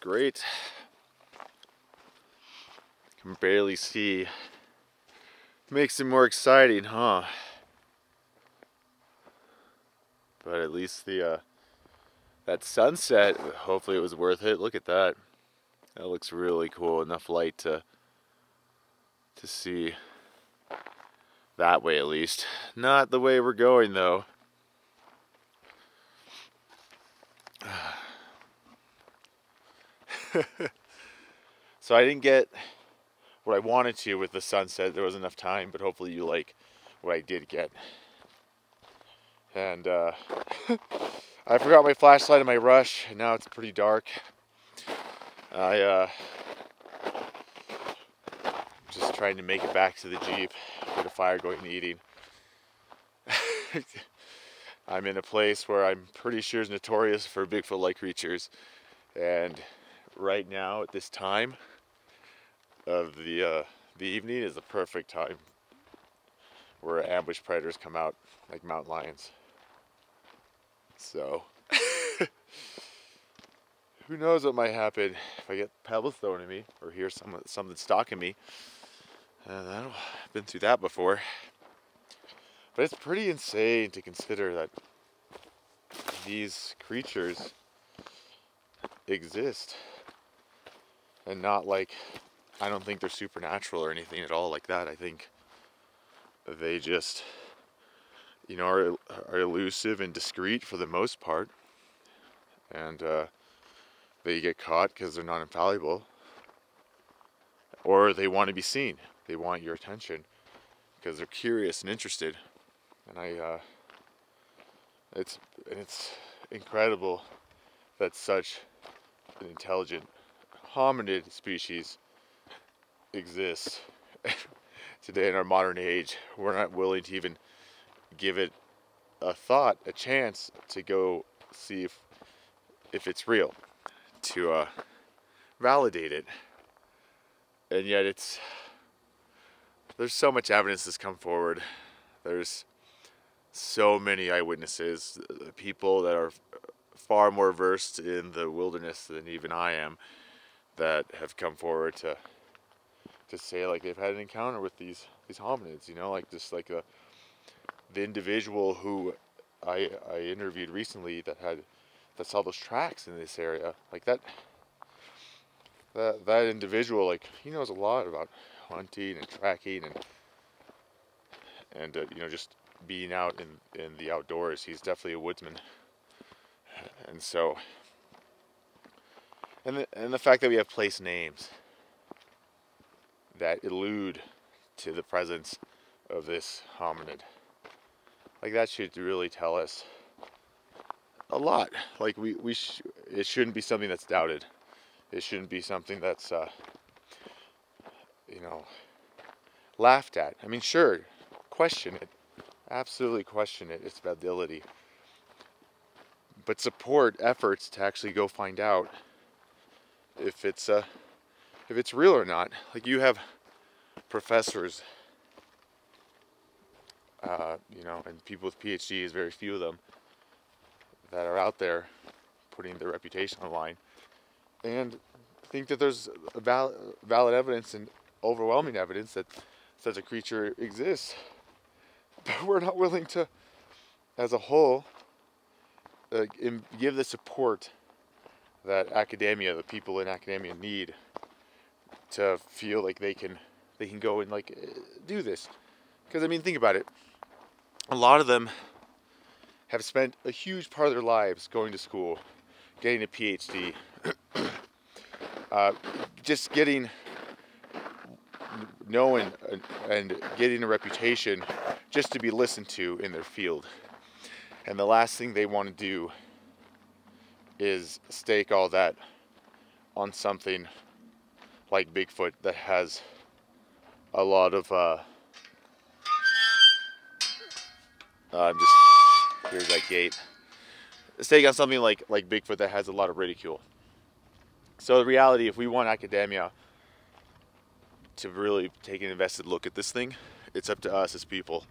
great. Can barely see. Makes it more exciting, huh? But at least the uh, that sunset, hopefully it was worth it. Look at that. That looks really cool. Enough light to to see that way at least. Not the way we're going though. so I didn't get what I wanted to with the sunset. There was enough time, but hopefully you like what I did get. And uh, I forgot my flashlight in my rush, and now it's pretty dark. I uh, just trying to make it back to the Jeep, get a fire going and eating. I'm in a place where I'm pretty sure is notorious for Bigfoot-like creatures, and right now at this time of the uh, the evening is the perfect time where ambush predators come out like mountain lions. So who knows what might happen if I get pebbles thrown at me or hear some something stalking me. And I've been through that before. But it's pretty insane to consider that these creatures exist and not like I don't think they're supernatural or anything at all like that. I think they just you know are, are elusive and discreet for the most part and uh, they get caught because they're not infallible or they want to be seen they want your attention because they're curious and interested and I uh, it's it's incredible that such an intelligent hominid species exists today in our modern age. We're not willing to even give it a thought, a chance to go see if if it's real, to uh, validate it. And yet it's there's so much evidence that's come forward. There's so many eyewitnesses, people that are far more versed in the wilderness than even I am, that have come forward to to say like they've had an encounter with these these hominids. You know, like just like a, the individual who I I interviewed recently that had that saw those tracks in this area, like that. That that individual, like he knows a lot about hunting and tracking and and uh, you know just being out in, in the outdoors. He's definitely a woodsman. And so, and the, and the fact that we have place names that allude to the presence of this hominid. Like that should really tell us a lot. Like we, we sh- it shouldn't be something that's doubted. It shouldn't be something that's, uh, you know, laughed at. I mean, sure, question it, absolutely question it, its validity. But support efforts to actually go find out if it's uh, if it's real or not. Like you have professors, uh, you know, and people with PhDs, very few of them, that are out there putting their reputation on the line, and think that there's valid, valid evidence and overwhelming evidence that such a creature exists. But we're not willing to, as a whole, uh, give the support that academia, the people in academia need to feel like they can they can go and like do this. Because I mean, think about it. A lot of them have spent a huge part of their lives going to school, getting a PhD, uh, just getting known and getting a reputation just to be listened to in their field. And the last thing they want to do is stake all that on something like Bigfoot that has a lot of uh, uh just here's that gate. Stake on something like like Bigfoot that has a lot of ridicule. So the reality, if we want academia to really take an invested look at this thing, it's up to us as people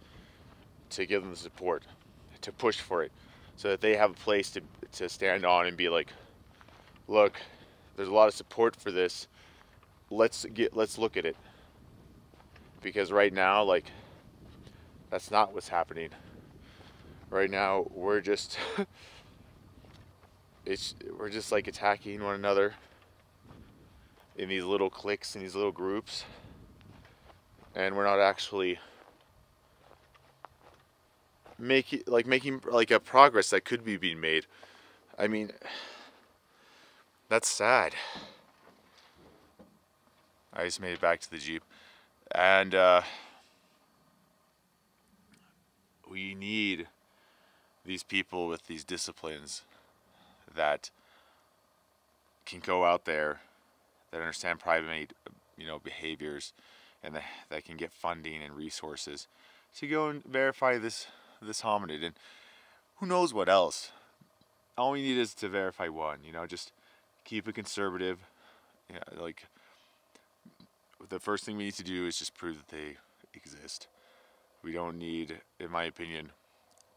to give them the support, to push for it, so that they have a place to, to stand on and be like, look, there's a lot of support for this. Let's get let's look at it. Because right now, like, that's not what's happening. Right now, we're just it's we're just like attacking one another in these little cliques in these little groups and we're not actually making like making like a progress that could be being made. I mean that's sad. I just made it back to the jeep. And uh, we need these people with these disciplines that can go out there that understand primate you know behaviors and that, that can get funding and resources to go and verify this this hominid and who knows what else. All we need is to verify one you know just keep it conservative. Yeah, like the first thing we need to do is just prove that they exist. We don't need in my opinion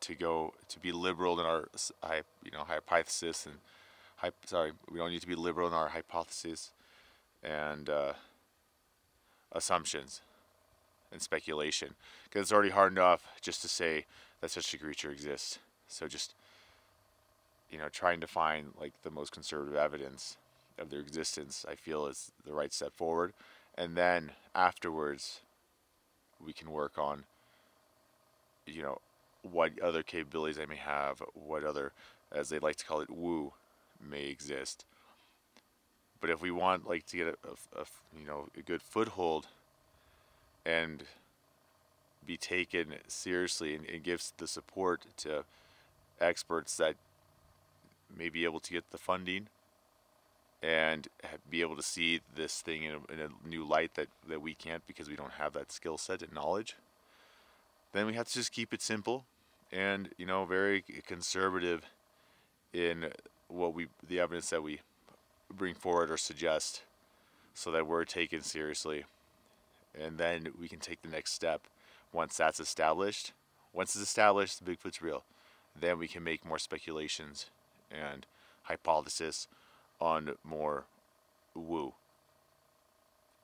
to go to be liberal in our you know hypothesis and sorry we don't need to be liberal in our hypothesis and uh, assumptions and speculation. Because it's already hard enough just to say that such a creature exists so just you know trying to find like the most conservative evidence of their existence i feel is the right step forward and then afterwards we can work on you know what other capabilities I may have, what other, as they like to call it, woo, may exist. But if we want like to get a, a, a you know a good foothold and be taken seriously and, and gives the support to experts that may be able to get the funding and be able to see this thing in a, in a new light that, that we can't because we don't have that skill set and knowledge then we have to just keep it simple and you know very conservative in what we the evidence that we bring forward or suggest so that we're taken seriously. And then we can take the next step once that's established once it's established the bigfoot's real. Then we can make more speculations and hypothesis on more woo.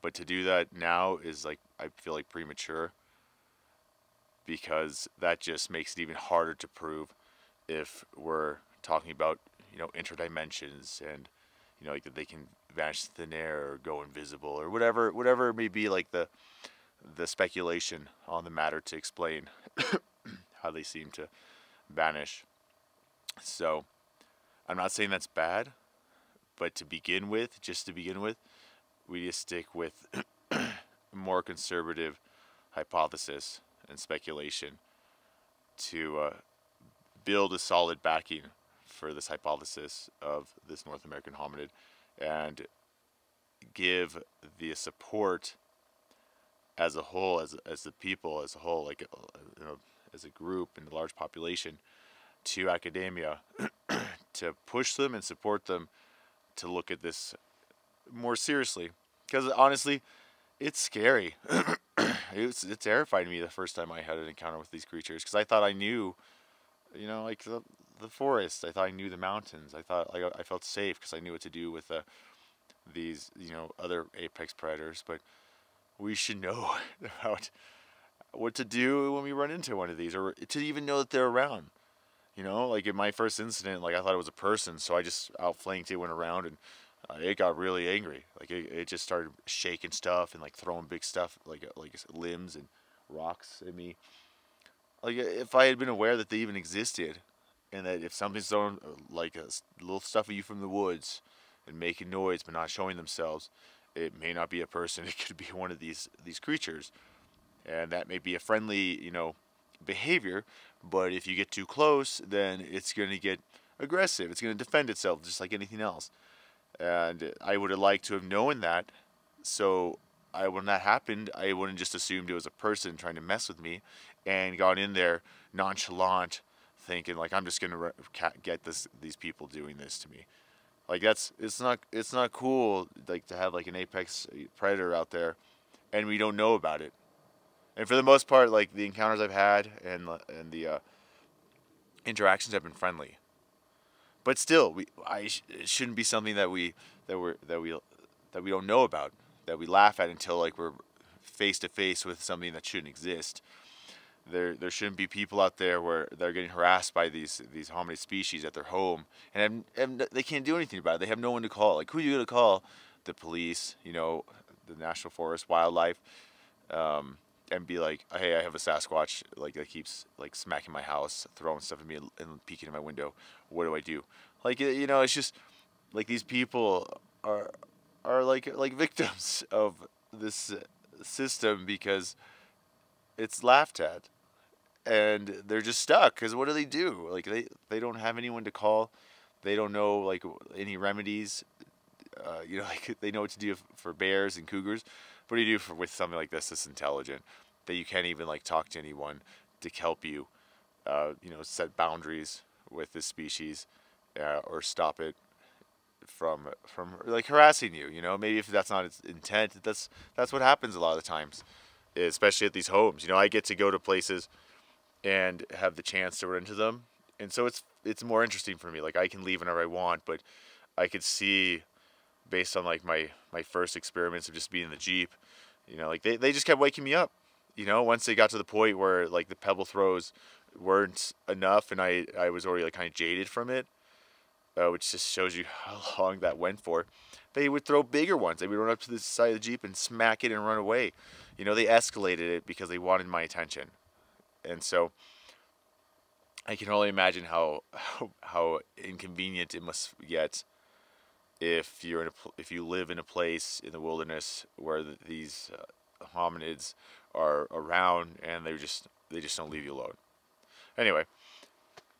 But to do that now is like i feel like premature because that just makes it even harder to prove if we're talking about you know interdimensions and you know like that they can vanish thin air or go invisible or whatever whatever it may be like the the speculation on the matter to explain how they seem to vanish. So i'm not saying that's bad but to begin with just to begin with we just stick with more conservative hypothesis and speculation to uh, build a solid backing for this hypothesis of this North American hominid and give the support as a whole, as, as the people as a whole, like uh, you know, as a group and a large population, to academia to push them and support them to look at this more seriously. Because honestly, it's scary. it, was, it terrified me the first time I had an encounter with these creatures because I thought I knew, you know, like the, the forest. I thought I knew the mountains. I thought like I felt safe because I knew what to do with uh, these, you know, other apex predators. But we should know about what to do when we run into one of these, or to even know that they're around. You know, like in my first incident, like I thought it was a person, so I just outflanked it, went around, and uh, it got really angry. Like it, it just started shaking stuff and like throwing big stuff like uh, like limbs and rocks at me. Like if I had been aware that they even existed, and that if something's throwing uh, like a little stuff at you from the woods and making noise but not showing themselves, it may not be a person. It could be one of these these creatures, and that may be a friendly you know behavior. But if you get too close, then it's going to get aggressive. It's going to defend itself just like anything else. And I would have liked to have known that. So I, when that happened, I wouldn't just assumed it was a person trying to mess with me and got in there nonchalant thinking like I'm just going to get this these people doing this to me. Like that's it's not it's not cool like to have like an apex predator out there and we don't know about it. And for the most part like the encounters I've had and and the uh, interactions have been friendly. but still, we I it shouldn't be something that we that we that we that we don't know about that we laugh at until like we're face to face with something that shouldn't exist. There, there shouldn't be people out there where they're getting harassed by these these hominid species at their home, and, and they can't do anything about it. They have no one to call. Like who are you gonna call? The police, you know, the National Forest, wildlife, um, and be like, hey, I have a Sasquatch like that keeps like smacking my house, throwing stuff at me, and peeking in my window. What do I do? Like you know, it's just like these people are are like like victims of this system because it's laughed at and they're just stuck because what do they do like they they don't have anyone to call they don't know like any remedies uh, you know like they know what to do for bears and cougars what do you do for with something like this that's intelligent that you can't even like talk to anyone to help you uh, you know set boundaries with this species uh, or stop it from from like harassing you. You know, maybe if that's not its intent, that's that's what happens a lot of the times, especially at these homes. You know, I get to go to places and have the chance to run into them, and so it's it's more interesting for me. Like I can leave whenever I want, but I could see based on like my my first experiments of just being in the jeep, you know, like they they just kept waking me up. You know, once they got to the point where like the pebble throws weren't enough and I I was already like kind of jaded from it uh, which just shows you how long that went for. They would throw bigger ones. They would run up to the side of the Jeep and smack it and run away. You know, they escalated it because they wanted my attention. And so I can only imagine how how, how inconvenient it must get if you're in a, if you live in a place in the wilderness where the, these uh, hominids are around and they just they just don't leave you alone. Anyway,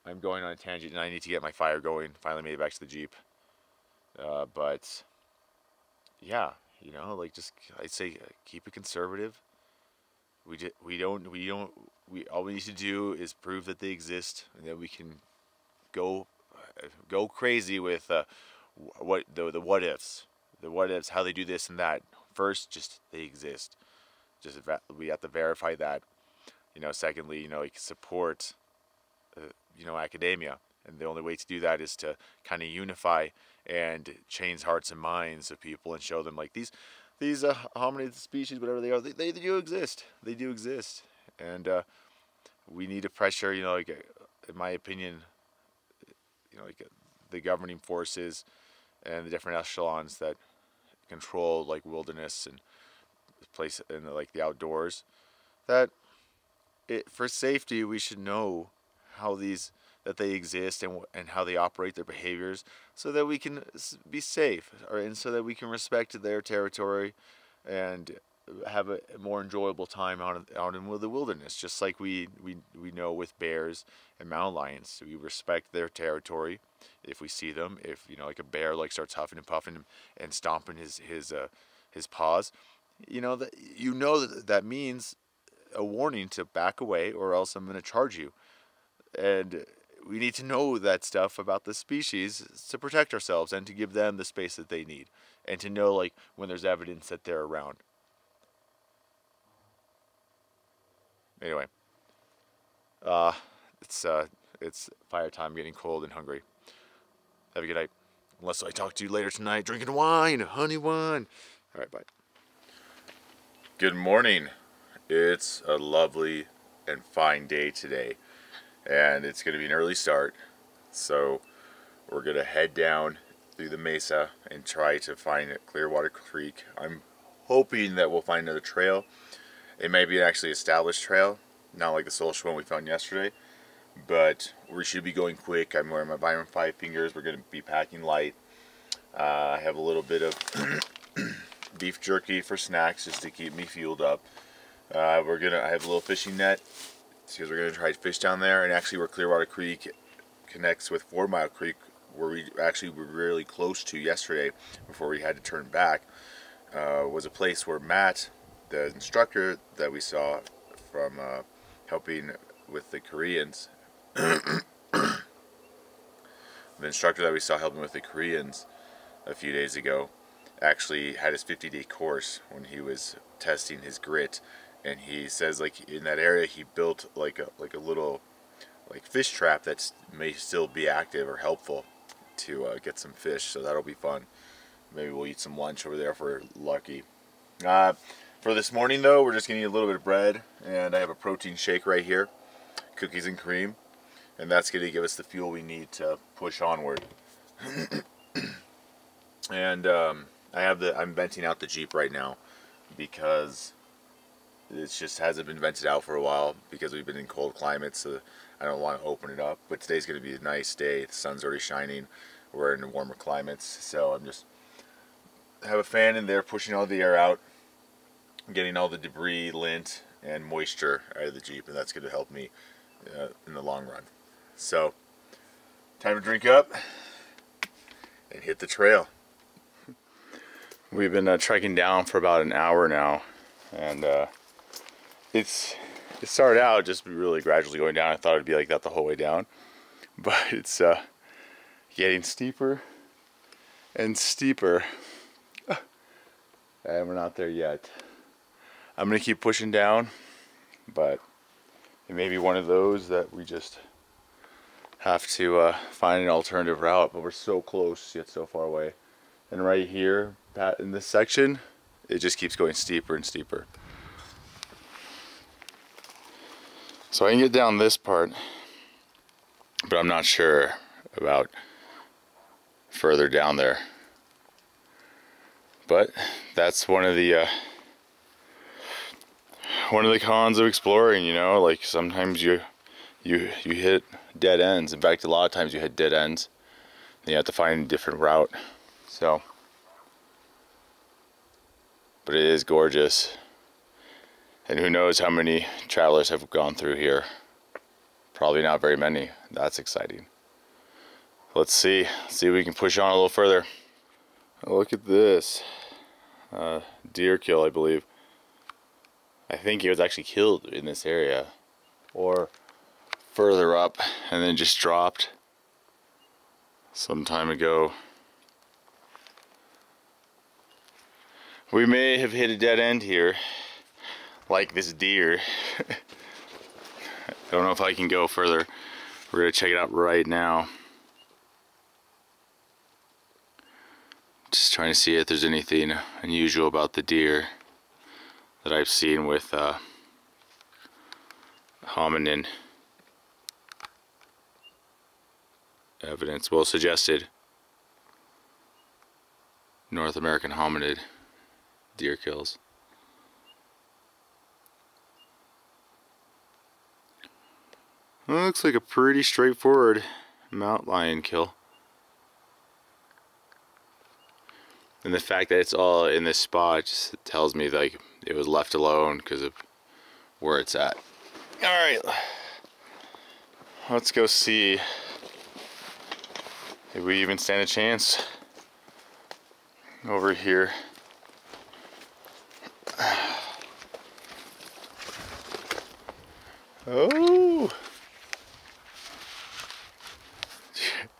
I'm going on a tangent and I need to get my fire going. Finally made it back to the Jeep. Uh, but yeah, you know, like just I'd say uh, keep it conservative. We just, we don't we don't we all we need to do is prove that they exist and then we can go uh, go crazy with uh, what the the what ifs, the what ifs, how they do this and that. First, just they exist. Just we have to verify that. You know, secondly, you know, like support uh, you know academia and the only way to do that is to kind of unify and change hearts and minds of people and show them like these these uh, hominid species whatever they are they, they do exist they do exist and uh, we need to pressure you know like in my opinion you know like the governing forces and the different echelons that control like wilderness and place in the, like the outdoors that it for safety we should know how these that they exist and and how they operate their behaviors so that we can be safe or, and so that we can respect their territory and have a more enjoyable time out, out in the wilderness just like we, we we know with bears and mountain lions. We respect their territory. If we see them if you know like a bear like starts huffing and puffing and stomping his his uh, his paws you know that you know that that means a warning to back away or else I'm going to charge you. And we need to know that stuff about the species to protect ourselves and to give them the space that they need and to know like when there's evidence that they're around anyway uh it's uh it's fire time getting cold and hungry. Have a good night. Unless i talk to you later tonight drinking wine honey wine. All right bye. Good morning. It's a lovely and fine day today and it's going to be an early start. So we're going to head down through the mesa and try to find Clearwater Creek. I'm hoping that we'll find another trail it may be actually established trail not like the social one we found yesterday but we should be going quick. I'm wearing my Vibram Five Fingers. We're going to be packing light. Uh, I have a little bit of beef jerky for snacks just to keep me fueled up. Uh, we're gonna I have a little fishing net because we're going to try to fish down there. And actually where Clearwater Creek connects with Four Mile Creek where we actually were really close to yesterday before we had to turn back uh, was a place where Matt the instructor that we saw from uh, helping with the Koreans the instructor that we saw helping with the Koreans a few days ago actually had his 50 day course when he was testing his grit and he says like in that area he built like a like a little like fish trap that may still be active or helpful to uh, get some fish, so that'll be fun. Maybe we'll eat some lunch over there we're lucky. Uh, for this morning though, we're just gonna eat a little bit of bread and I have a protein shake right here, cookies and cream, and that's gonna give us the fuel we need to push onward. and um, I have the, I'm venting out the Jeep right now because it just hasn't been vented out for a while because we've been in cold climates, so I don't want to open it up. But today's gonna be a nice day. The sun's already shining. We're in warmer climates, so I'm just have a fan in there pushing all the air out, getting all the debris, lint, and moisture out of the Jeep, and that's going to help me uh, in the long run. So, time to drink up and hit the trail. We've been uh, trekking down for about an hour now, and uh, it's it started out just really gradually going down. I thought it'd be like that the whole way down, but it's uh, getting steeper and steeper and we're not there yet. I'm gonna keep pushing down, but it may be one of those that we just have to uh, find an alternative route, but we're so close yet so far away. And right here, in this section, it just keeps going steeper and steeper. So I can get down this part, but I'm not sure about further down there. But that's one of the uh, one of the cons of exploring. You know, like sometimes you you you hit dead ends. In fact, a lot of times you hit dead ends. And you have to find a different route. So, but it is gorgeous. And who knows how many travelers have gone through here. Probably not very many. That's exciting. Let's see. See if we can push on a little further. Look at this uh, deer kill, I believe. I think he was actually killed in this area or further up and then just dropped some time ago. We may have hit a dead end here like this deer. I don't know if I can go further. We're gonna check it out right now. Just trying to see if there's anything unusual about the deer that I've seen with uh, hominin evidence. Well suggested North American hominid deer kills. Well, looks like a pretty straightforward mountain lion kill. And the fact that it's all in this spot just tells me like it was left alone because of where it's at. All right, let's go see if we even stand a chance over here. Oh!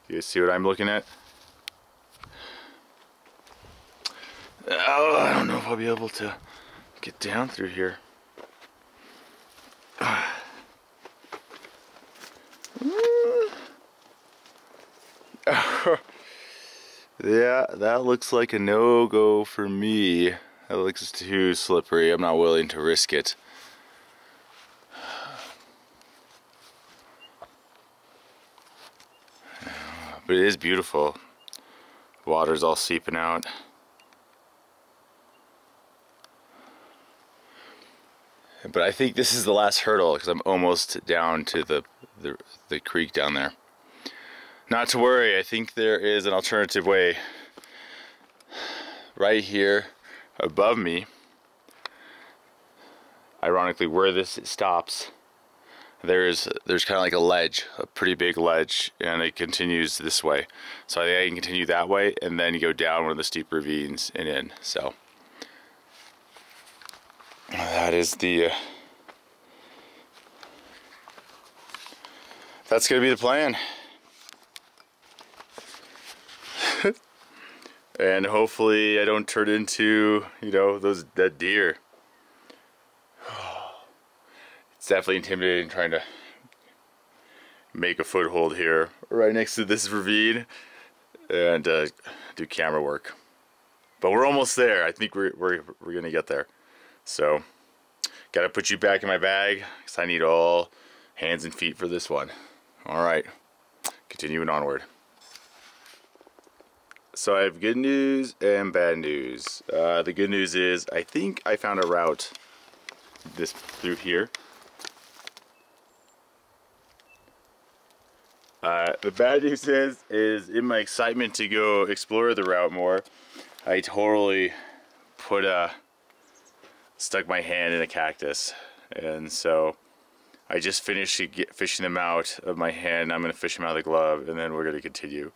You see what I'm looking at? Oh, I don't know if I'll be able to get down through here. yeah, that looks like a no-go for me. That looks too slippery. I'm not willing to risk it. But it is beautiful. Water's all seeping out. But I think this is the last hurdle because I'm almost down to the, the, the creek down there. Not to worry, I think there is an alternative way right here above me. Ironically, where this stops, there's there's kind of like a ledge, a pretty big ledge, and it continues this way. So I think I can continue that way, and then you go down one of the steep ravines and in. So that is the uh, that's gonna be the plan and hopefully I don't turn into you know those dead deer it's definitely intimidating trying to make a foothold here right next to this ravine and uh, do camera work. But we're almost there. I think we're, we're, we're gonna get there. So, gotta put you back in my bag because I need all hands and feet for this one. All right, continuing onward. So I have good news and bad news. Uh, the good news is I think I found a route this through here. Uh, the bad news is, is in my excitement to go explore the route more, I totally put a, stuck my hand in a cactus. And so I just finished fishing them out of my hand. I'm gonna fish them out of the glove and then we're gonna continue.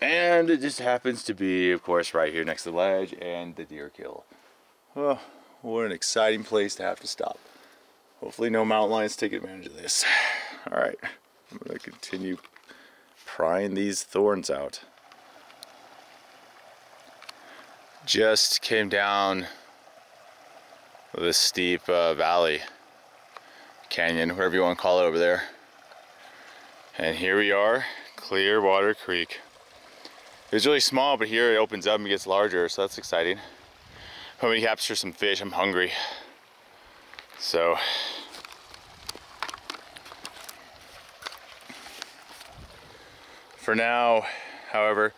And it just happens to be, of course, right here next to the ledge and the deer kill. Oh, what an exciting place to have to stop. Hopefully no mountain lions take advantage of this. All right, I'm gonna continue prying these thorns out. Just came down this steep uh, valley, canyon, whatever you want to call it over there. And here we are, Clearwater Creek. It was really small, but here it opens up and gets larger, so that's exciting. Let me capture some fish, I'm hungry. So, for now, however,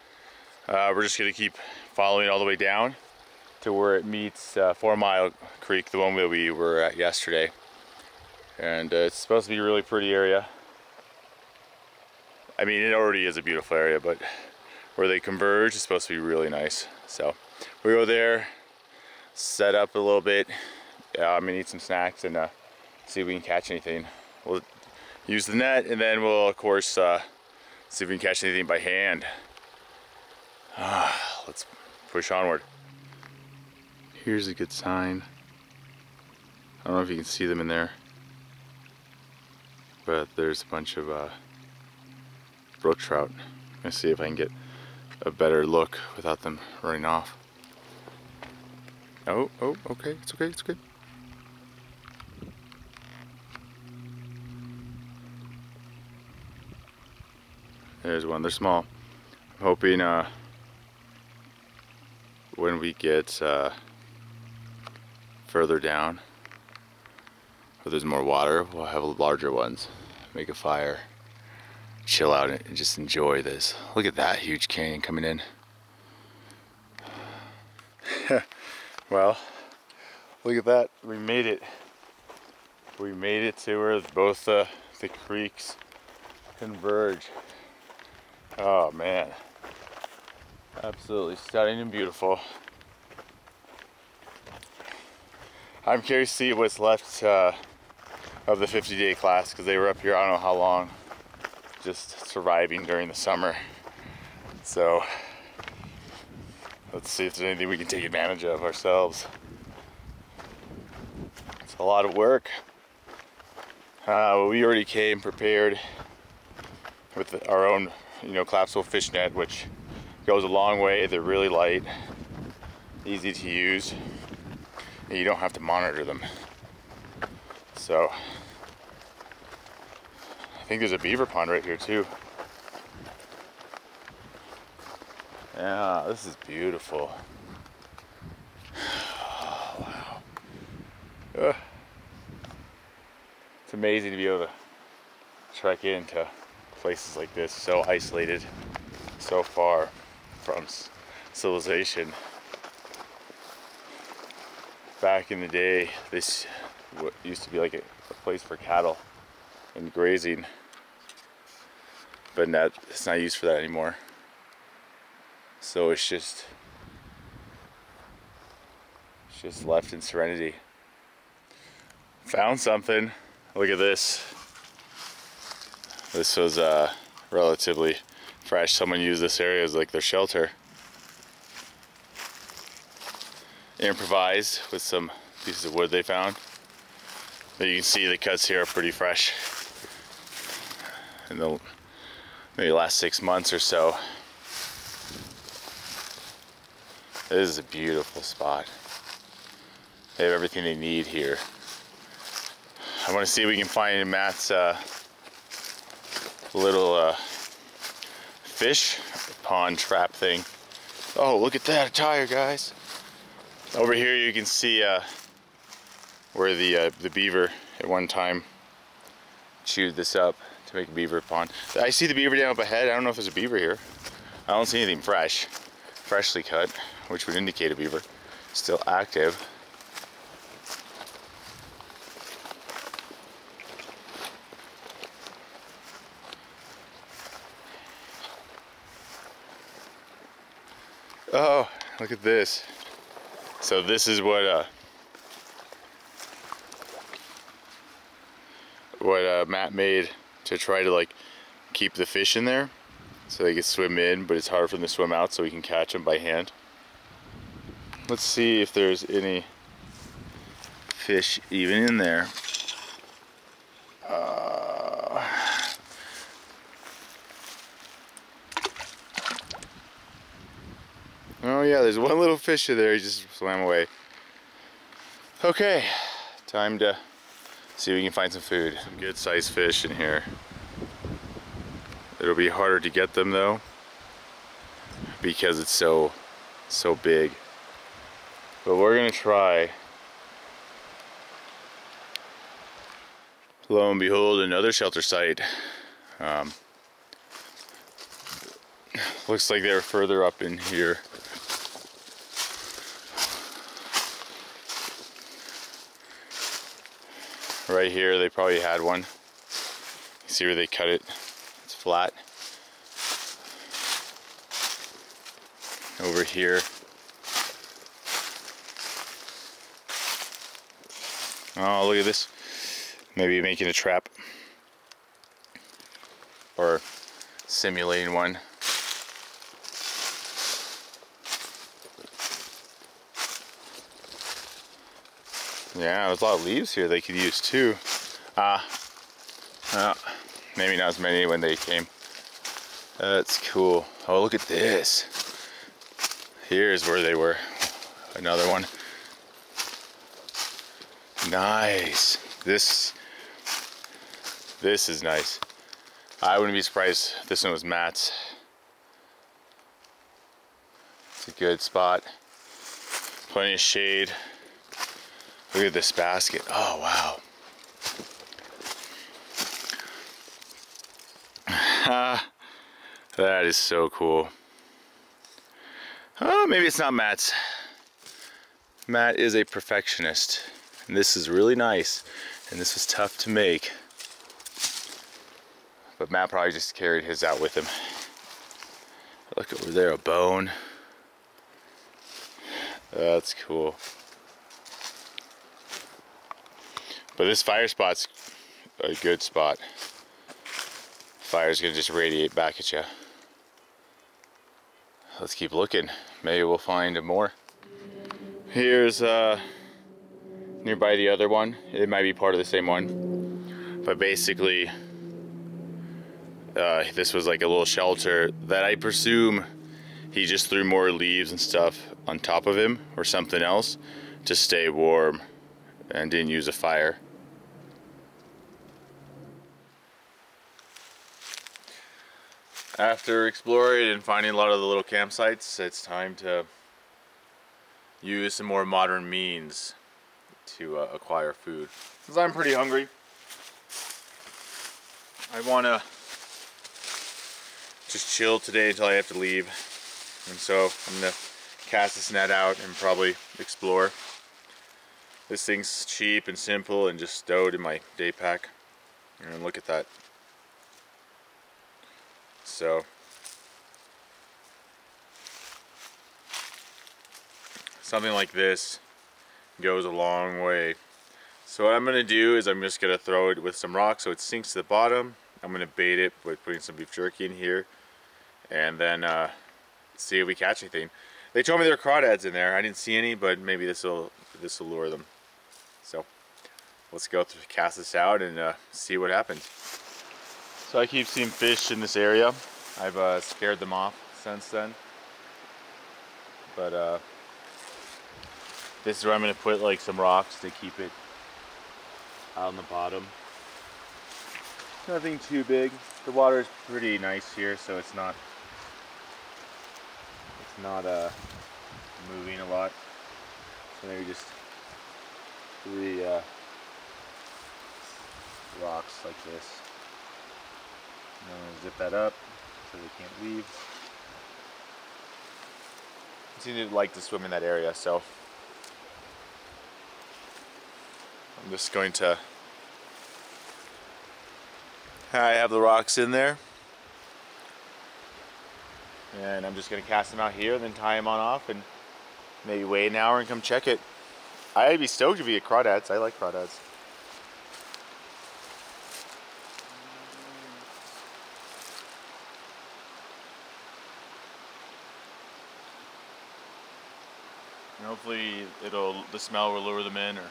uh, we're just gonna keep following all the way down to where it meets uh, Four Mile Creek, the one that we were at yesterday. And uh, it's supposed to be a really pretty area. I mean, it already is a beautiful area, but where they converge is supposed to be really nice. So we go there, set up a little bit. Uh, I'm gonna eat some snacks and uh, see if we can catch anything. We'll use the net and then we'll of course uh, see if we can catch anything by hand. let's push onward. Here's a good sign. I don't know if you can see them in there, but there's a bunch of uh, brook trout. I'm see if I can get a better look without them running off. Oh, oh, okay, it's okay, it's okay. There's one, they're small. I'm hoping uh, when we get uh, further down, where there's more water, we'll have larger ones. Make a fire chill out and just enjoy this. Look at that huge canyon coming in. well, look at that. We made it. We made it to where both uh, the creeks converge. Oh man. Absolutely stunning and beautiful. I'm curious to see what's left uh, of the 50 day class because they were up here I don't know how long just surviving during the summer. So let's see if there's anything we can take advantage of ourselves. It's a lot of work. Uh, we already came prepared with our own, you know, collapsible fish net, which goes a long way. They're really light, easy to use, you don't have to monitor them. So I think there's a beaver pond right here too. Yeah, this is beautiful. Oh, wow. Uh, it's amazing to be able to trek into places like this, so isolated, so far from civilization. Back in the day, this used to be like a, a place for cattle and grazing but not, it's not used for that anymore. So it's just, it's just left in serenity. Found something. Look at this. This was uh, relatively fresh. Someone used this area as like their shelter. Improvised with some pieces of wood they found. But you can see the cuts here are pretty fresh. And the maybe last six months or so. This is a beautiful spot. They have everything they need here. I want to see if we can find Matt's uh, little uh, fish pond trap thing. Oh, look at that tire, guys. Over here you can see uh, where the uh, the beaver at one time chewed this up to make a beaver pond. I see the beaver down up ahead. I don't know if there's a beaver here. I don't see anything fresh, freshly cut, which would indicate a beaver. Still active. Oh, look at this. So this is what uh, what uh, Matt made to try to like keep the fish in there so they can swim in, but it's hard for them to swim out so we can catch them by hand. Let's see if there's any fish even in there. Yeah, there's one little fish in there, he just swam away. Okay, time to see if we can find some food. Some good sized fish in here. It'll be harder to get them though because it's so so big. But we're gonna try. Lo and behold, another shelter site. Um, looks like they're further up in here. Right here, they probably had one. See where they cut it? It's flat. Over here. Oh, look at this. Maybe making a trap. Or simulating one. Yeah, there's a lot of leaves here they could use too. Ah, uh, maybe not as many when they came. That's cool. Oh, look at this. Here's where they were. Another one. Nice. This, this is nice. I wouldn't be surprised this one was Matt's. It's a good spot. Plenty of shade. Look at this basket. Oh, wow. that is so cool. Oh, maybe it's not Matt's. Matt is a perfectionist. And this is really nice. And this was tough to make. But Matt probably just carried his out with him. Look over there, a bone. That's cool. But this fire spot's a good spot. Fire's gonna just radiate back at you. Let's keep looking. Maybe we'll find more. Here's uh, nearby the other one. It might be part of the same one. But basically, uh, this was like a little shelter that I presume he just threw more leaves and stuff on top of him or something else to stay warm and didn't use a fire. After exploring and finding a lot of the little campsites, it's time to use some more modern means to uh, acquire food. Since I'm pretty hungry, I want to just chill today until I have to leave. And so I'm going to cast this net out and probably explore. This thing's cheap and simple and just stowed in my day pack. And look at that. So something like this goes a long way. So what I'm going to do is I'm just going to throw it with some rocks so it sinks to the bottom. I'm going to bait it by putting some beef jerky in here and then uh, see if we catch anything. They told me there were crawdads in there. I didn't see any, but maybe this will this will lure them. So let's go cast this out and uh, see what happens. So I keep seeing fish in this area. I've uh, scared them off since then. But uh, this is where I'm to put like some rocks to keep it out on the bottom. Nothing too big. The water is pretty nice here, so it's not it's not uh, moving a lot. So maybe just three uh, rocks like this. Zip that up so they can't leave. Continue to like to swim in that area, so I'm just going to I have the rocks in there and I'm just gonna cast them out here and then tie them on off and maybe wait an hour and come check it. I'd be stoked if you get crawdads. I like crawdads. And hopefully it'll the smell will lure them in or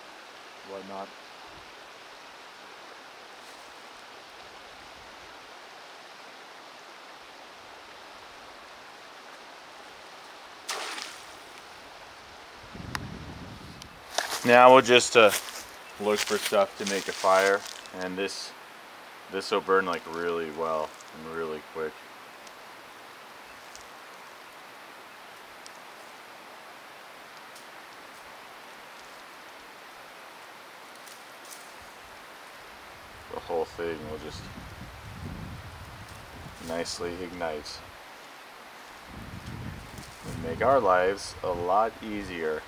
whatnot. Now we'll just uh, look for stuff to make a fire, and this this will burn like really well and really quick. The whole thing will just nicely ignite and make our lives a lot easier.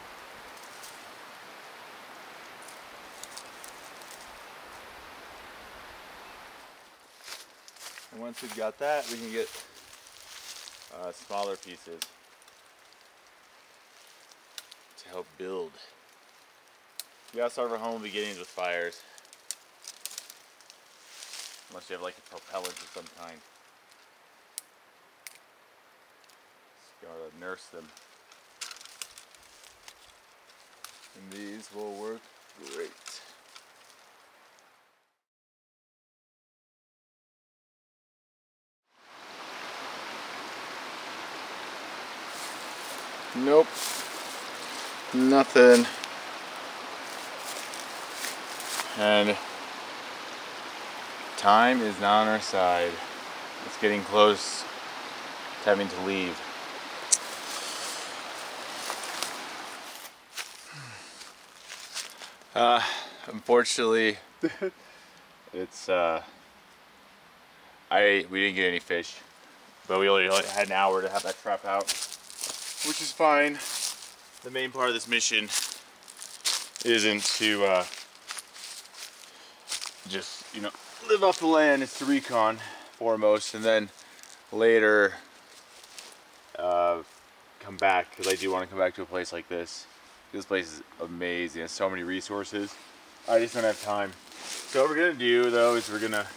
And once we've got that, we can get uh, smaller pieces to help build. We gotta start our home beginnings with fires. Unless you have like a propellant of some kind. Just gotta nurse them. And these will work great. Nope. Nothing. And time is not on our side. It's getting close to having to leave. Uh, unfortunately, it's uh, I we didn't get any fish, but we only had an hour to have that trap out which is fine. The main part of this mission isn't to uh, just, you know, live off the land. It's the recon foremost, and then later uh, come back because I do want to come back to a place like this. This place is amazing. So many resources. I just don't have time. So what we're gonna do though is we're gonna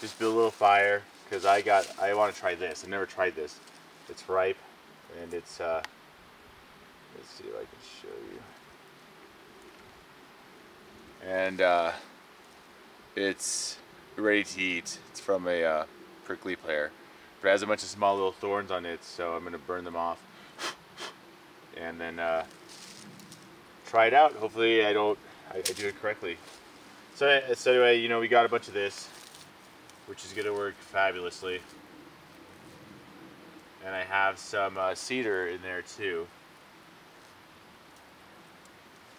just build a little fire because I got I want to try this. I've never tried this. It's ripe and it's uh, let's see if I can show you and uh, it's ready to eat. It's from a uh, prickly pear but it has a bunch of small little thorns on it so I'm gonna burn them off. And then uh, try it out. Hopefully I don't I, I do it correctly. So, so anyway you know we got a bunch of this which is gonna work fabulously. And I have some uh, cedar in there too.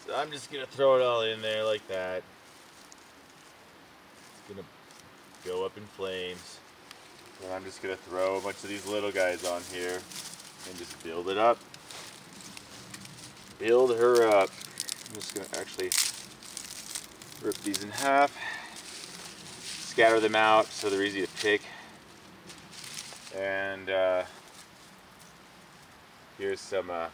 So I'm just gonna throw it all in there like that. It's gonna go up in flames. And I'm just gonna throw a bunch of these little guys on here and just build it up. Build her up. I'm just gonna actually rip these in half. Scatter them out so they're easy to pick. And uh, Here's some uh,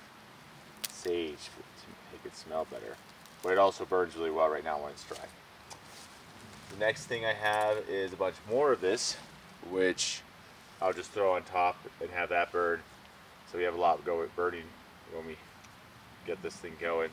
sage to make it smell better. But it also burns really well right now when it's dry. The next thing I have is a bunch more of this, which I'll just throw on top and have that burn. So we have a lot going burning when we get this thing going.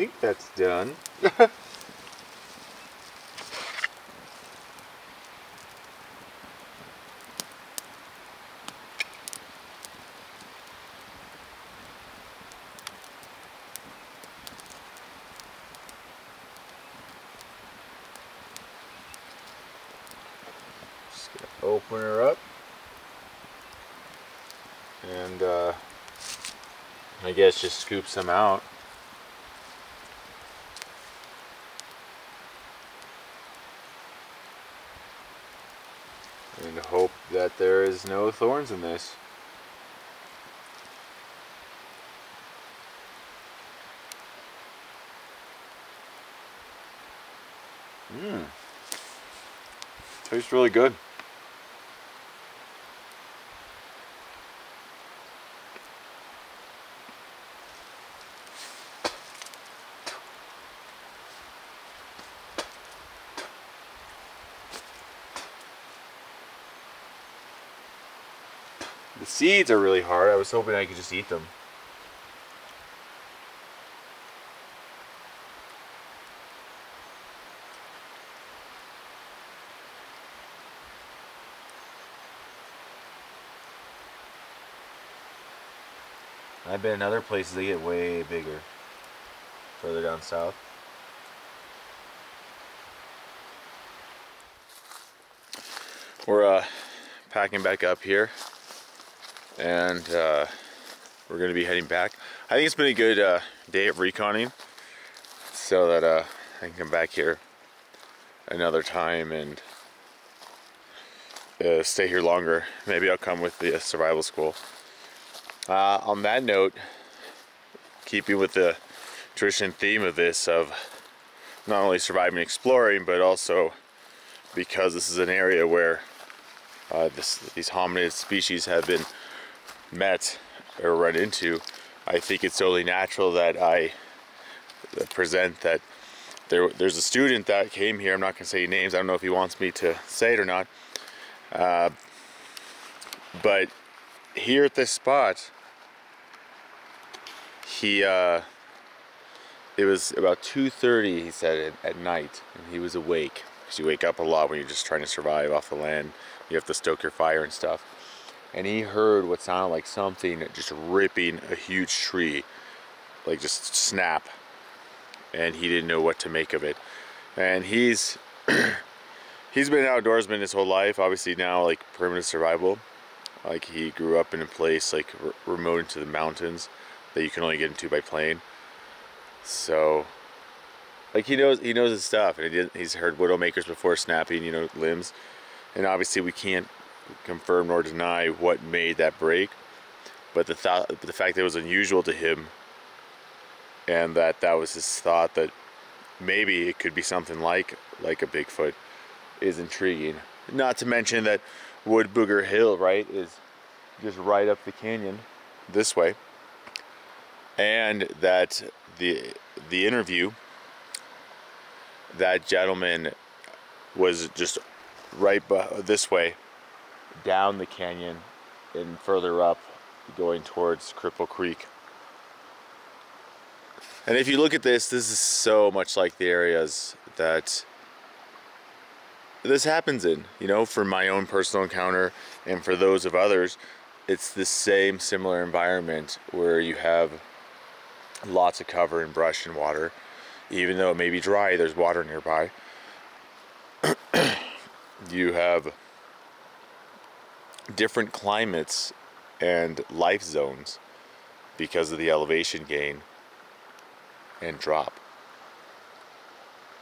Think that's done. open her up and uh, I guess just scoop some out. And hope that there is no thorns in this. Mmm. Tastes really good. Seeds are really hard. I was hoping I could just eat them. I've been in other places they get way bigger. Further down south. We're uh, packing back up here and uh, we're gonna be heading back. I think it's been a good uh, day of reconning so that uh, I can come back here another time and uh, stay here longer. Maybe I'll come with the survival school. Uh, on that note, keeping with the tradition theme of this of not only surviving and exploring, but also because this is an area where uh, this, these hominid species have been met or run into, I think it's only natural that I present that there, there's a student that came here. I'm not going to say names. I don't know if he wants me to say it or not. Uh, but here at this spot, he, uh, it was about 2.30, he said, at, at night, and he was awake. Because you wake up a lot when you're just trying to survive off the land. You have to stoke your fire and stuff and he heard what sounded like something just ripping a huge tree, like just snap, and he didn't know what to make of it. And he's he's been an outdoorsman his whole life. Obviously now like primitive survival. Like he grew up in a place like remote into the mountains that you can only get into by plane. So like he knows he knows his stuff and he did, he's heard widowmakers before snapping you know limbs and obviously we can't confirm nor deny what made that break, but the thought, the fact that it was unusual to him, and that that was his thought that maybe it could be something like like a Bigfoot, is intriguing. Not to mention that Wood Booger Hill, right, is just right up the canyon this way, and that the the interview that gentleman was just right this way down the canyon and further up going towards Cripple Creek. And if you look at this, this is so much like the areas that this happens in. You know, for my own personal encounter and for those of others, it's the same similar environment where you have lots of cover and brush and water. Even though it may be dry, there's water nearby. you have different climates and life zones because of the elevation gain and drop.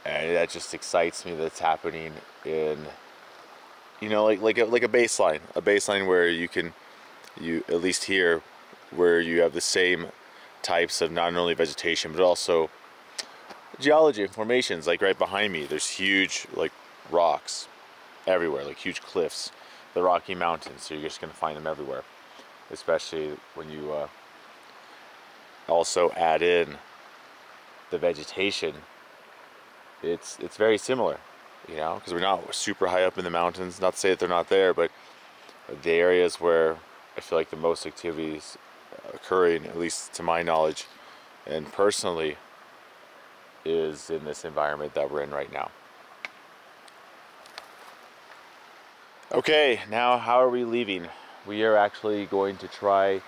And that just excites me that's happening in you know like like a like a baseline, a baseline where you can you at least here where you have the same types of not only vegetation but also geology and formations like right behind me there's huge like rocks everywhere like huge cliffs the Rocky Mountains, so you're just going to find them everywhere. Especially when you uh, also add in the vegetation. It's it's very similar, you know, because we're not super high up in the mountains. Not to say that they're not there, but the areas where I feel like the most activities occurring, at least to my knowledge, and personally, is in this environment that we're in right now. Okay, now how are we leaving? We are actually going to try,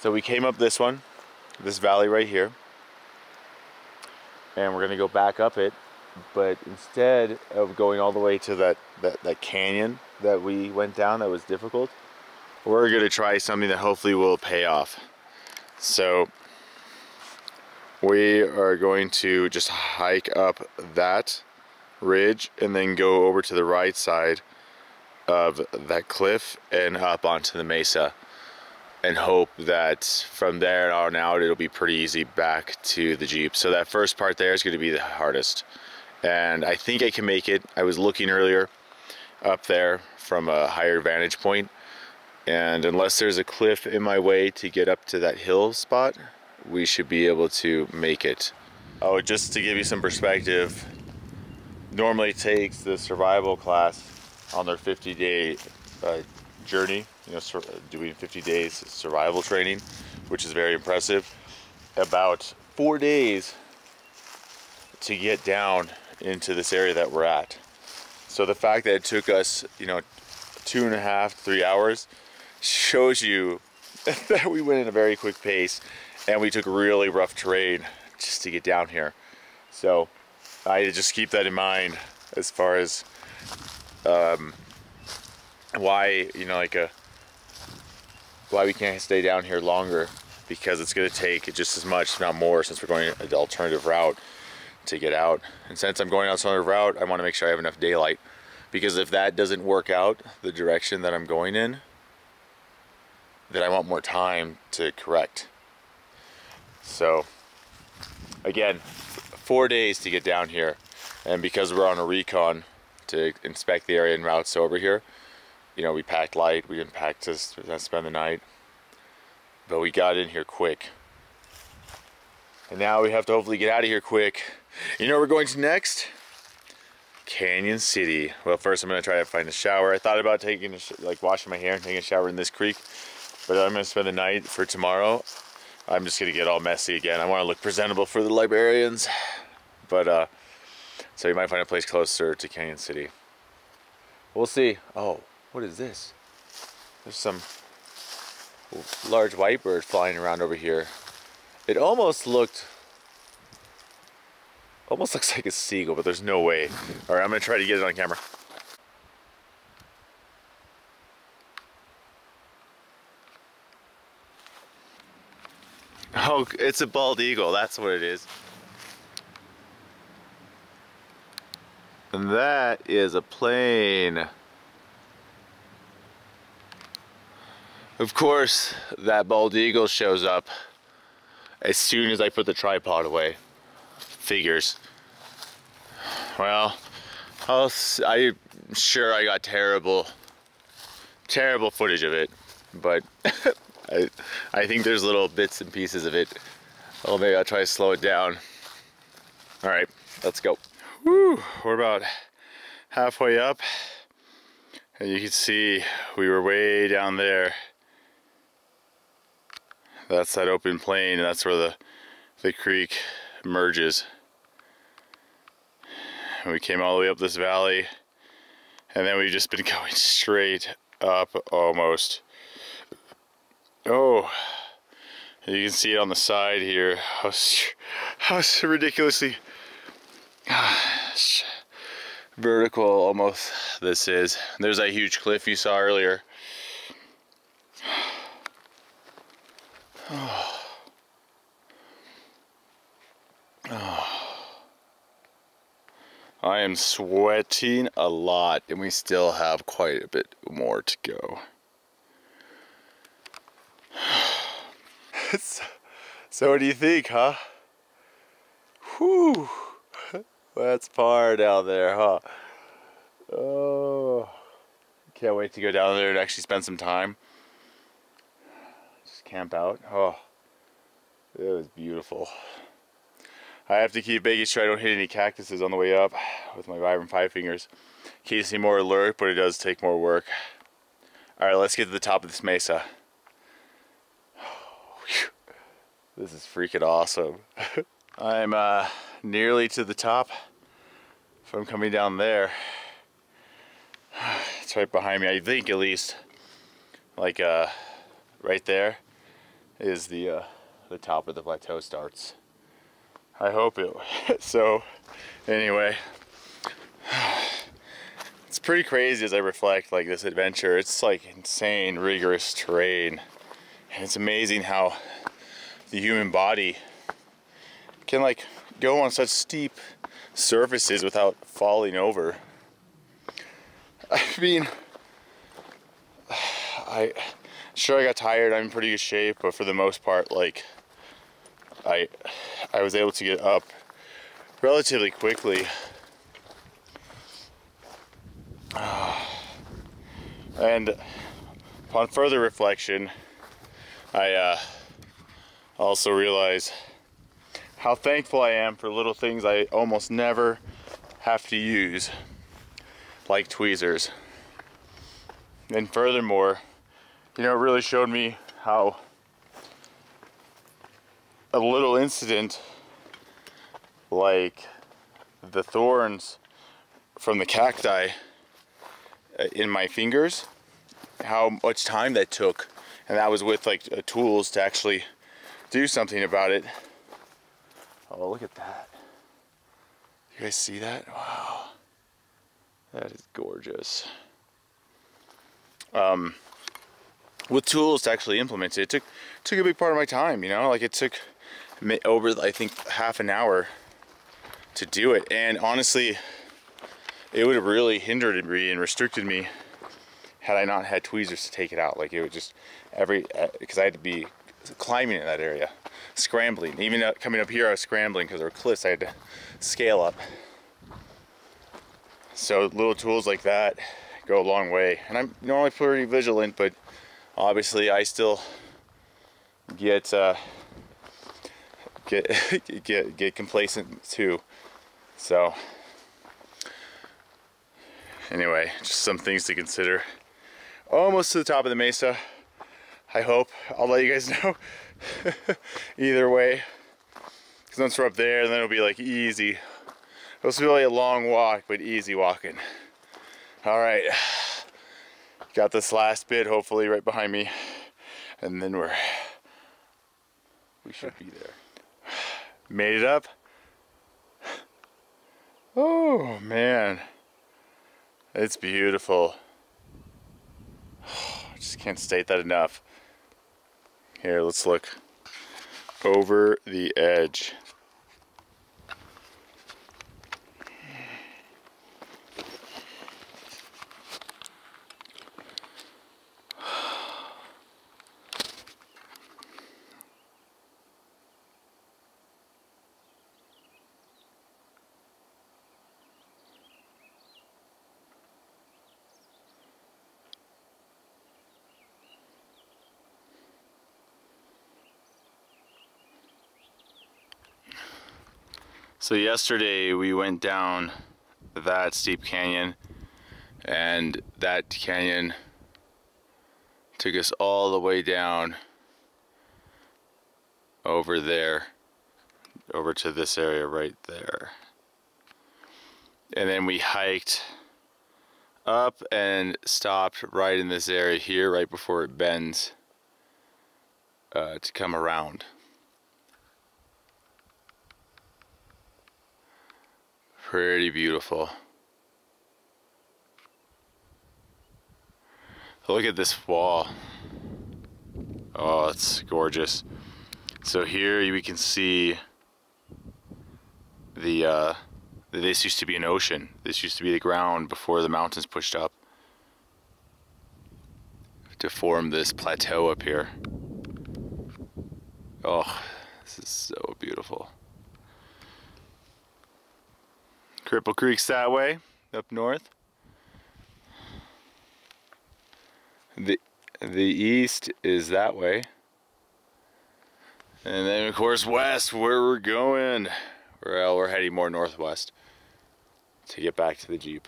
so we came up this one, this valley right here, and we're gonna go back up it, but instead of going all the way to that, that, that canyon that we went down that was difficult, we're gonna try something that hopefully will pay off. So we are going to just hike up that ridge and then go over to the right side of that cliff and up onto the mesa and hope that from there on out it'll be pretty easy back to the Jeep. So that first part there is going to be the hardest. And I think I can make it. I was looking earlier up there from a higher vantage point and unless there's a cliff in my way to get up to that hill spot, we should be able to make it. Oh, just to give you some perspective, normally takes the survival class on their 50 day uh, journey, you know, doing 50 days survival training, which is very impressive. About four days to get down into this area that we're at. So the fact that it took us, you know, two and a half, three hours shows you that we went in a very quick pace and we took really rough terrain just to get down here. So I just keep that in mind as far as um, why you know like a why we can't stay down here longer because it's going to take just as much if not more since we're going an alternative route to get out. And since I'm going alternative route I want to make sure I have enough daylight because if that doesn't work out the direction that I'm going in then I want more time to correct. So again four days to get down here and because we're on a recon to inspect the area and routes over here. You know, we packed light, we didn't pack to spend the night, but we got in here quick. And now we have to hopefully get out of here quick. You know where we're going to next? Cañon City. Well, first I'm gonna try to find a shower. I thought about taking, like washing my hair and taking a shower in this creek, but I'm gonna spend the night for tomorrow. I'm just gonna get all messy again. I wanna look presentable for the librarians. But uh, so you might find a place closer to Cañon City. We'll see. Oh, what is this? There's some large white bird flying around over here. It almost looked almost looks like a seagull, but there's no way. All right, I'm gonna try to get it on camera. Oh, it's a bald eagle, that's what it is. And that is a plane. Of course, that bald eagle shows up as soon as I put the tripod away. Figures. Well, I'll, I'm sure I got terrible, terrible footage of it, but I, I think there's little bits and pieces of it. Oh, maybe I'll try to slow it down. All right, let's go. Whew, we're about halfway up and you can see we were way down there. That's that open plain and that's where the, the creek merges. And we came all the way up this valley and then we've just been going straight up almost. Oh, you can see it on the side here. How, how ridiculously ah, vertical almost this is. There's that huge cliff you saw earlier. Oh. Oh. I am sweating a lot and we still have quite a bit more to go. so what do you think, huh? Whew. That's far down there, huh? Oh, can't wait to go down there and actually spend some time. Just camp out. Oh, it was beautiful. I have to keep making sure I don't hit any cactuses on the way up with my Vibram Five Fingers. Keeps me more alert, but it does take more work. All right, let's get to the top of this mesa. This is freaking awesome. I'm uh, nearly to the top from coming down there. It's right behind me, I think at least. Like uh, right there is the uh, the top of the plateau starts. I hope it. so anyway, it's pretty crazy as I reflect like this adventure. It's like insane, rigorous terrain. And it's amazing how the human body can like go on such steep surfaces without falling over. I mean, I sure I got tired. I'm in pretty good shape, but for the most part, like I I was able to get up relatively quickly. And upon further reflection, I uh, also realize how thankful I am for little things I almost never have to use, like tweezers. And furthermore, you know, it really showed me how a little incident like the thorns from the cacti uh, in my fingers, how much time that took. And that was with like uh, tools to actually do something about it. Oh, look at that. You guys see that? Wow. That is gorgeous. Um, with tools to actually implement it, it took, took a big part of my time, you know? Like it took over, I think, half an hour to do it. And honestly, it would have really hindered me and restricted me had I not had tweezers to take it out. Like it would just, every, because uh, I had to be climbing in that area scrambling. Even coming up here, I was scrambling because there were cliffs I had to scale up. So little tools like that go a long way. And I'm normally pretty vigilant, but obviously I still get uh, get get get complacent too. So anyway, just some things to consider. Almost to the top of the mesa. I hope. I'll let you guys know. either way. Because once we're up there, then it'll be like easy. It'll still be really a long walk, but easy walking. All right. Got this last bit, hopefully, right behind me. And then we're, we should be there. Made it up. Oh, man. It's beautiful. I just can't state that enough. Here, let's look over the edge. So yesterday we went down that steep canyon and that canyon took us all the way down over there over to this area right there. And then we hiked up and stopped right in this area here right before it bends uh, to come around Pretty beautiful. Look at this wall. Oh, it's gorgeous. So here we can see the, uh, this used to be an ocean. This used to be the ground before the mountains pushed up to form this plateau up here. Oh, this is so beautiful. Cripple Creek's that way, up north. The, the east is that way. And then of course west, where we're going. Well, we're heading more northwest to get back to the Jeep.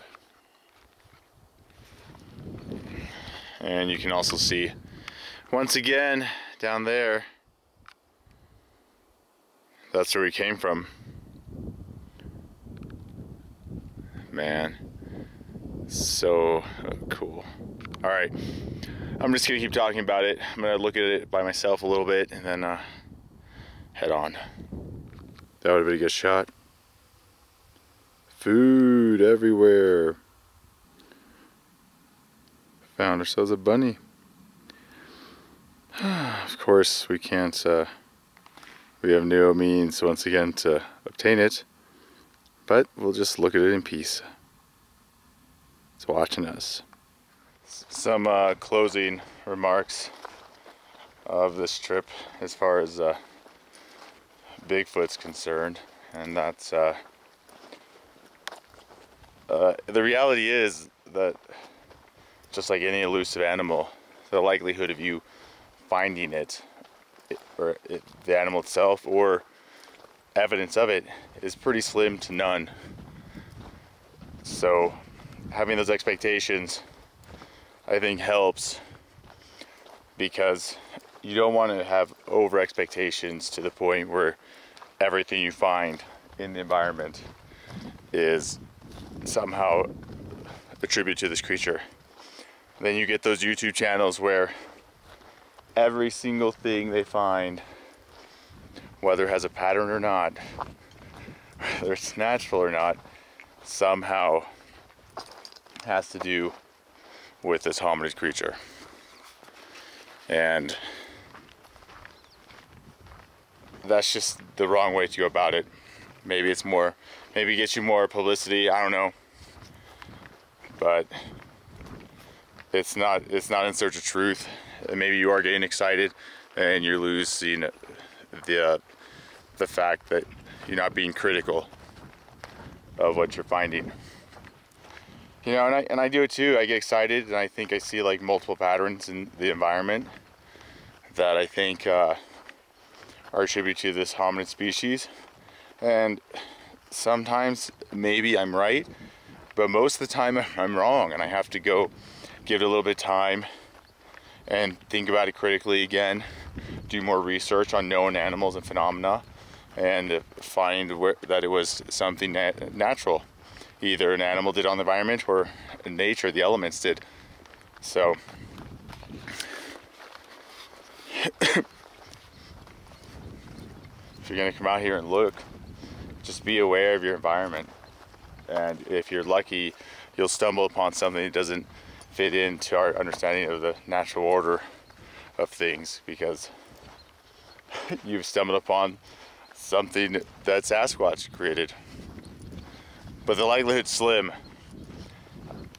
And you can also see, once again, down there, that's where we came from. Man. So uh, cool. All right, I'm just gonna keep talking about it. I'm gonna look at it by myself a little bit and then uh, head on. That would have been a good shot. Food everywhere. Found ourselves a bunny. of course, we can't, uh, we have no means once again to obtain it, but we'll just look at it in peace. It's watching us. Some uh, closing remarks of this trip as far as uh, Bigfoot's concerned, and that's uh, uh, the reality is that just like any elusive animal, the likelihood of you finding it, or it, the animal itself, or evidence of it, is pretty slim to none. So, having those expectations, I think, helps because you don't want to have over expectations to the point where everything you find in the environment is somehow attributed to this creature. Then you get those YouTube channels where every single thing they find, whether it has a pattern or not, whether it's natural or not, somehow has to do with this hominid creature. And that's just the wrong way to go about it. Maybe it's more, maybe it gets you more publicity. I don't know, but it's not. It's not in search of truth. And maybe you are getting excited, and you're losing the uh, the fact that you're not being critical of what you're finding. You know, and I and I do it too. I get excited, and I think I see like multiple patterns in the environment that I think. Uh, are attributed to this hominid species. And sometimes maybe I'm right, but most of the time I'm wrong and I have to go give it a little bit of time and think about it critically again, do more research on known animals and phenomena, and find where, that it was something nat natural. Either an animal did on the environment or in nature, the elements did. So, if you're gonna come out here and look, just be aware of your environment. And if you're lucky, you'll stumble upon something that doesn't fit into our understanding of the natural order of things because you've stumbled upon something that Sasquatch created. But the likelihood's slim.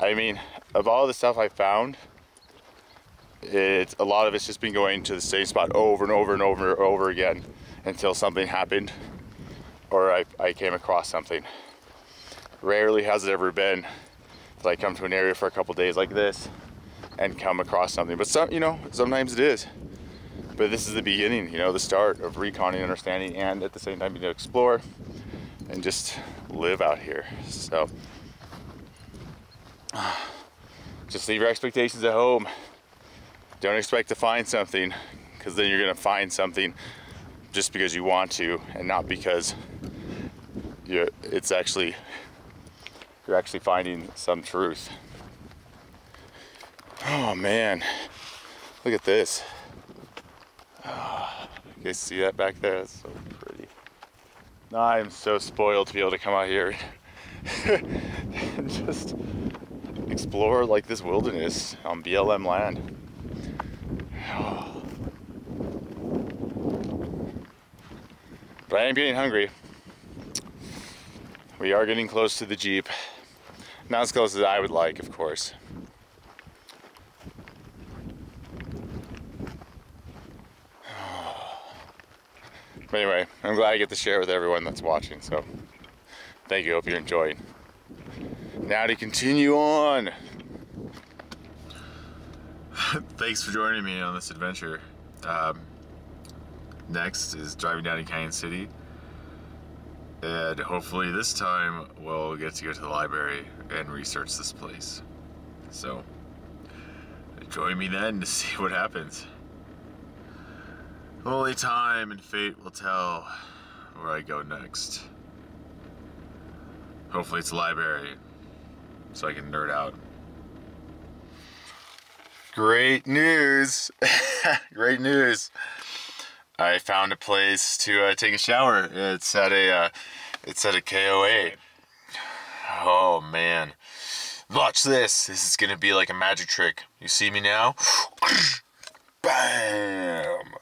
I mean, of all the stuff I found, it's a lot of it's just been going to the same spot over and over and over and over again until something happened or I, I came across something. Rarely has it ever been that I come to an area for a couple days like this and come across something. But some, you know, sometimes it is. But this is the beginning, you know, the start of reconning, understanding, and at the same time, you know, explore and just live out here. So, just leave your expectations at home. Don't expect to find something, because then you're gonna find something just because you want to and not because you it's actually you're actually finding some truth. Oh man, look at this. Oh, you guys see that back there? That's so pretty. I am so spoiled to be able to come out here and just explore like this wilderness on BLM land. Oh. But I am getting hungry. We are getting close to the Jeep. Not as close as I would like, of course. But anyway, I'm glad I get to share with everyone that's watching, so thank you. Hope you're enjoying. Now to continue on. Thanks for joining me on this adventure. Um, next is driving down to Cañon City. And hopefully this time we'll get to go to the library and research this place. So, join me then to see what happens. Only time and fate will tell where I go next. Hopefully it's a library so I can nerd out. Great news! Great news! I found a place to uh, take a shower. It's at a uh, it's at a KOA. Oh man. Watch this. This is gonna be like a magic trick. You see me now? Bam!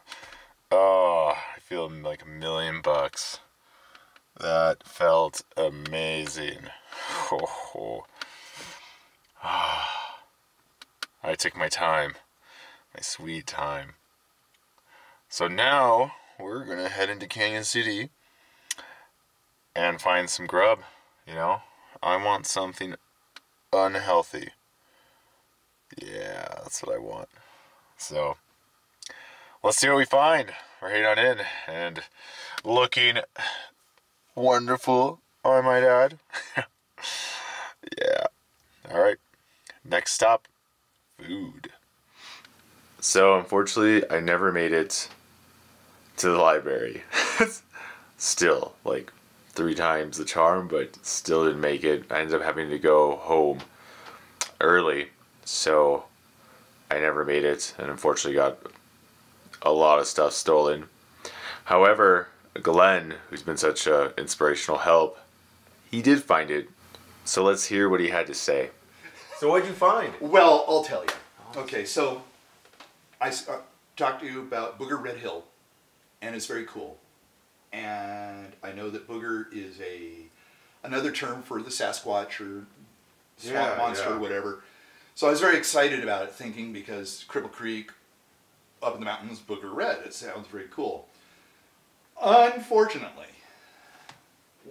Oh, I feel like a million bucks. That felt amazing. Oh, I took my time, my sweet time. So now we're gonna head into Cañon City and find some grub. You know, I want something unhealthy. Yeah, that's what I want. So let's see what we find. We're heading on in and looking wonderful, I might add. yeah. All right. Next stop food. So, unfortunately, I never made it to the library. still, like three times the charm, but still didn't make it. I ended up having to go home early, so I never made it, and unfortunately got a lot of stuff stolen. However, Glenn, who's been such an inspirational help, he did find it. So let's hear what he had to say. So what'd you find? Well, I'll tell you. Okay, so I uh, talked to you about Booger Red Hill, and it's very cool. And I know that booger is a another term for the Sasquatch or swamp Yeah, monster yeah. or whatever. So I was very excited about it, thinking because Cripple Creek, up in the mountains, Booger Red. It sounds very cool. Unfortunately,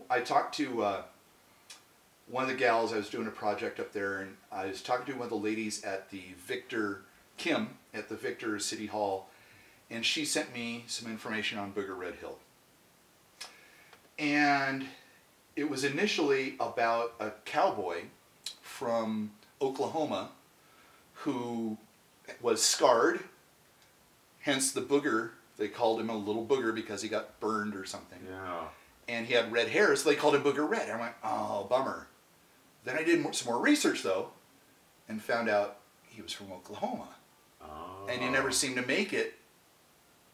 I talked to uh, one of the gals. I was doing a project up there, and I was talking to one of the ladies at the Victor Kim at the Victor City Hall, and she sent me some information on Booger Red Hill. And it was initially about a cowboy from Oklahoma who was scarred, hence the booger. They called him a little booger because he got burned or something Yeah. and he had red hair, so they called him Booger Red. I went, oh, bummer. Then I did some more research though, and found out he was from Oklahoma, Oh. and he never seemed to make it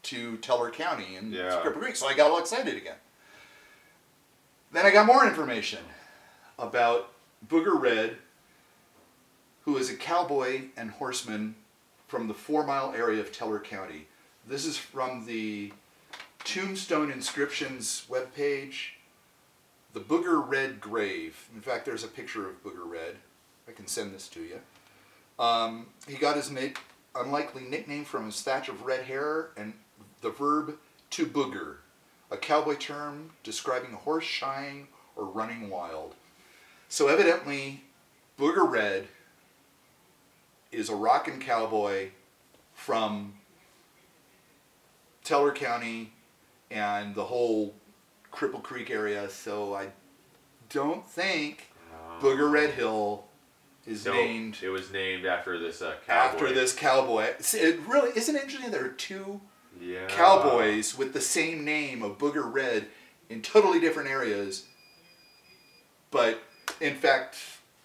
to Teller County and Yeah. Cripple Creek. So I got all excited again. Then I got more information about Booger Red, who is a cowboy and horseman from the four mile area of Teller County. This is from the Tombstone Inscriptions webpage. The Booger Red Grave. In fact, there's a picture of Booger Red. I can send this to you. Um, he got his unlikely nickname from his thatch of red hair and the verb to booger, a cowboy term describing a horse shying or running wild. So evidently, Booger Red is a rockin' cowboy from Teller County and the whole Cripple Creek area. So I don't think Booger Red Hill is So named it was named after this uh, cowboy. after this cowboy. See, It really isn't interesting. There are two yeah. cowboys with the same name of Booger Red in totally different areas. But in fact,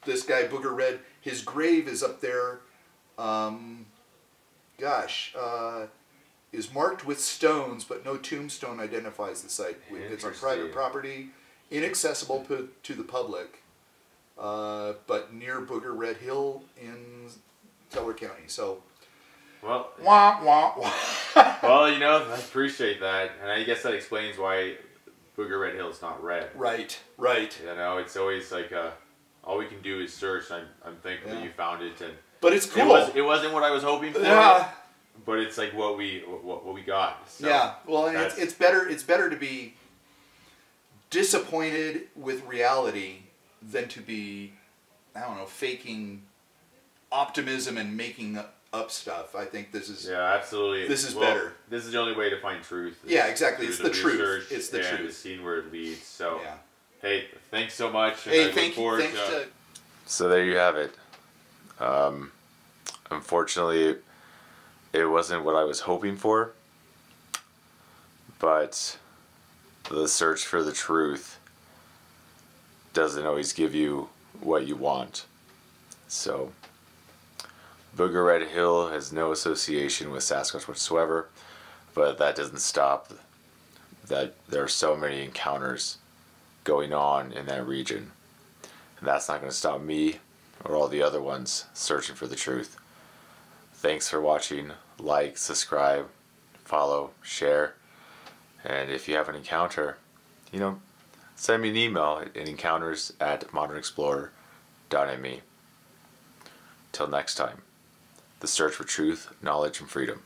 this guy Booger Red, his grave is up there. Um, gosh, uh, is marked with stones, but no tombstone identifies the site. It's a private property, inaccessible to, to the public, uh, but near Booger Red Hill in Teller County. So, Well, wah wah wah. well, you know, I appreciate that, and I guess that explains why Booger Red Hill is not red. right, right. You know, it's always like uh, all we can do is search. I'm, I'm thankful that Yeah. you found it, and But it's cool. it was it wasn't what I was hoping for. yeah, But it's like what we what, what we got. So, yeah. Well, and it's, it's better. It's better to be disappointed with reality than to be, I don't know, faking optimism and making up, up stuff. I think this is. Yeah, absolutely. This is Well, better. This is the only way to find truth. Yeah, exactly. It's through the truth. It's the and truth. seeing where it leads. So, Yeah. hey, thanks so much. and I Hey, look thank you. forward Thanks to- to. So there you have it. Um, unfortunately, it wasn't what I was hoping for. But the search for the truth doesn't always give you what you want. So, Booger Red Hill has no association with Sasquatch whatsoever, but that doesn't stop that there are so many encounters going on in that region. And that's not going to stop me or all the other ones searching for the truth. Thanks for watching. Like, subscribe, follow, share. And if you have an encounter, you know, send me an email at encounters at modernexplorer.me. Till next time, the search for truth, knowledge, and freedom.